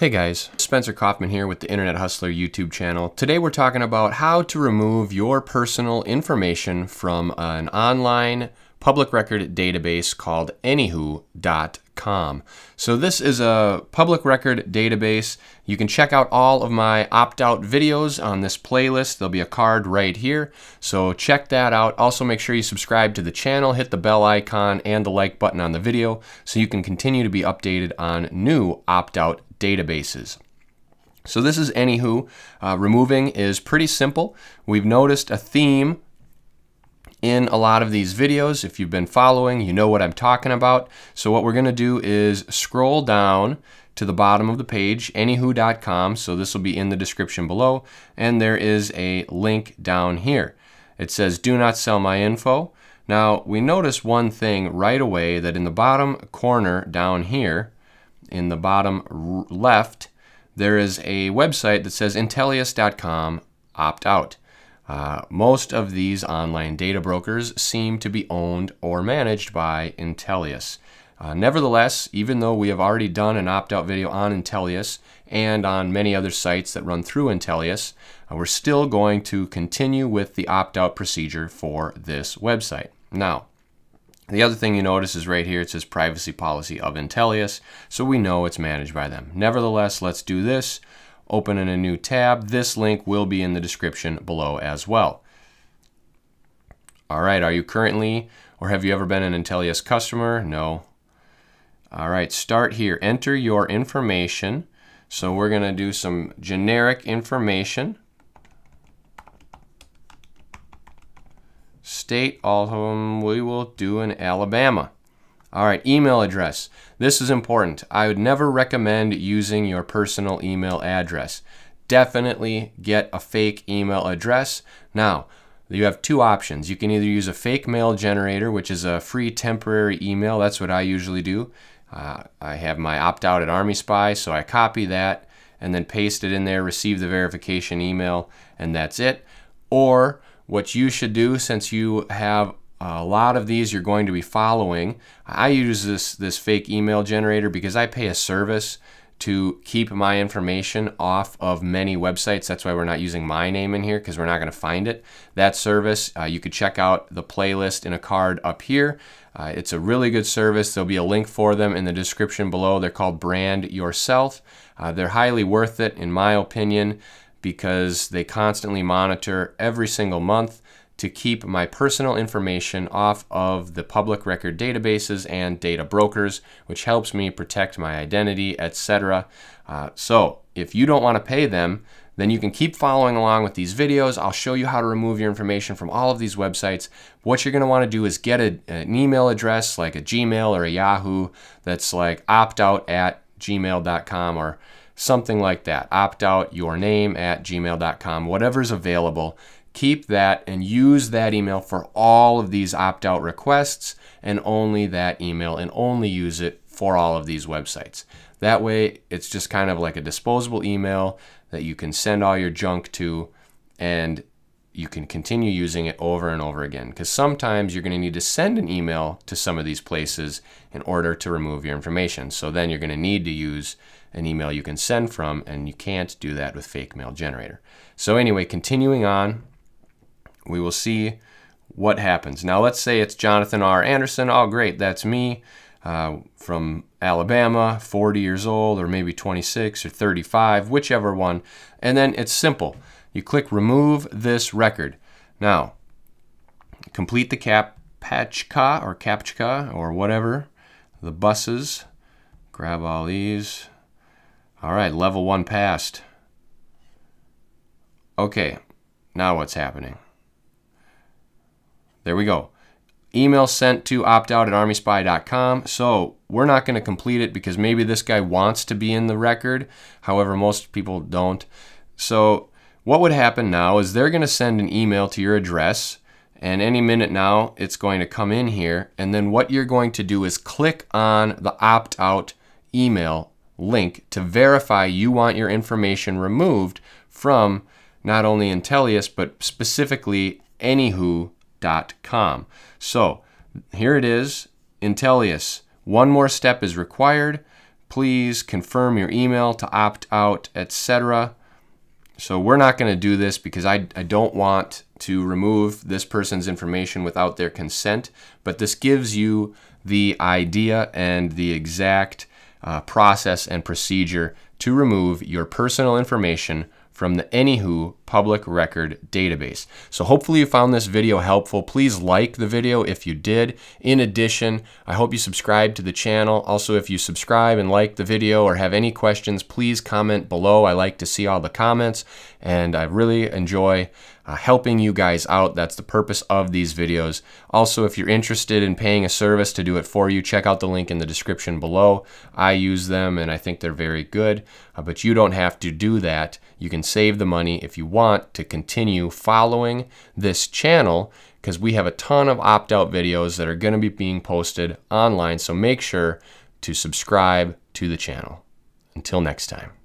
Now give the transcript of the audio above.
Hey guys, Spencer Coffman here with the Internet Hustler YouTube channel. Today we're talking about how to remove your personal information from an online public record database called Anywho.com. So this is a public record database. You can check out all of my opt-out videos on this playlist. There'll be a card right here. So check that out. Also make sure you subscribe to the channel, hit the bell icon and the like button on the video so you can continue to be updated on new opt-out databases. So this is Anywho. Uh, removing is pretty simple. We've noticed a theme in a lot of these videos. If you've been following, you know what I'm talking about. So what we're going to do is scroll down to the bottom of the page, anywho.com. So this will be in the description below. And there is a link down here. It says, do not sell my info. Now, we notice one thing right away that in the bottom corner down here, in the bottom left, there is a website that says Intelius.com opt out. Uh, most of these online data brokers seem to be owned or managed by Intelius. Uh, nevertheless, even though we have already done an opt-out video on Intelius and on many other sites that run through Intelius, uh, we're still going to continue with the opt-out procedure for this website. Now, the other thing you notice is right here it says privacy policy of Intelius, so we know it's managed by them. Nevertheless, let's do this open in a new tab. This link will be in the description below as well. All right, are you currently or have you ever been an Intelius customer? No. All right, start here. Enter your information. So we're going to do some generic information. State, all of them we will do in Alabama. All right, email address. This is important. I would never recommend using your personal email address. Definitely get a fake email address. Now, you have two options. You can either use a fake mail generator, which is a free temporary email. That's what I usually do. Uh, I have my opt out at Army Spy, so I copy that and then paste it in there, receive the verification email, and that's it. Or what you should do since you have a lot of these you're going to be following. I use this, this fake email generator because I pay a service to keep my information off of many websites. That's why we're not using my name in here because we're not going to find it. That service, uh, you could check out the playlist in a card up here. Uh, it's a really good service. There'll be a link for them in the description below. They're called Brand Yourself. Uh, they're highly worth it, in my opinion, because they constantly monitor every single month to keep my personal information off of the public record databases and data brokers, which helps me protect my identity, etc. Uh, so if you don't want to pay them, then you can keep following along with these videos. I'll show you how to remove your information from all of these websites. What you're going to want to do is get a, an email address like a Gmail or a Yahoo that's like opt out at gmail.com or something like that. Opt out your name at gmail.com, whatever's available keep that and use that email for all of these opt-out requests and only that email and only use it for all of these websites. That way it's just kind of like a disposable email that you can send all your junk to and you can continue using it over and over again because sometimes you're going to need to send an email to some of these places in order to remove your information. So then you're going to need to use an email you can send from and you can't do that with fake mail generator. So anyway, continuing on, we will see what happens. Now, let's say it's Jonathan R. Anderson. Oh, great, that's me uh, from Alabama, 40 years old, or maybe 26 or 35, whichever one. And then it's simple. You click remove this record. Now, complete the CAPTCHA or CAPTCHA or whatever, the buses. Grab all these. All right, level one passed. Okay, now what's happening? There we go. Email sent to optout at armyspy.com. So we're not going to complete it because maybe this guy wants to be in the record. However, most people don't. So what would happen now is they're going to send an email to your address and any minute now it's going to come in here and then what you're going to do is click on the opt out email link to verify you want your information removed from not only Intelius but specifically anywho.com. So here it is, Intelius. One more step is required. please confirm your email to opt out, etc. So we're not going to do this because I, I don't want to remove this person's information without their consent, but this gives you the idea and the exact uh, process and procedure to remove your personal information from the Anywho public record database. So hopefully you found this video helpful. Please like the video if you did. In addition, I hope you subscribe to the channel. Also, if you subscribe and like the video or have any questions, please comment below. I like to see all the comments and I really enjoy uh, helping you guys out. That's the purpose of these videos. Also, if you're interested in paying a service to do it for you, check out the link in the description below. I use them and I think they're very good, uh, but you don't have to do that. You can save the money if you want to continue following this channel because we have a ton of opt-out videos that are going to be being posted online. So make sure to subscribe to the channel. Until next time.